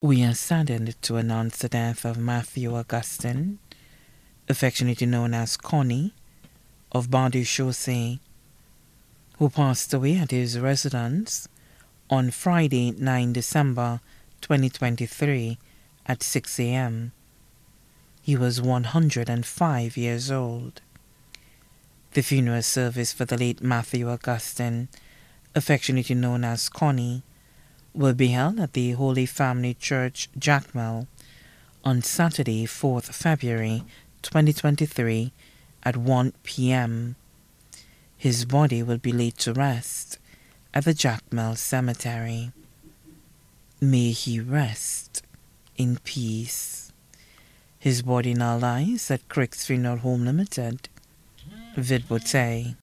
We are saddened to announce the death of Matthew Augustin, affectionately known as Connie, of Badi Chaussee, who passed away at his residence on Friday, 9 December 2023 at 6 a.m. He was 105 years old. The funeral service for the late Matthew Augustin, affectionately known as Connie, will be held at the Holy Family Church, Jacmel, on Saturday, 4th February 2023 at 1 p.m. His body will be laid to rest at the Jacmel Cemetery. May he rest in peace. His body now lies at Crick's Funeral Home Limited, Vide Bouteille.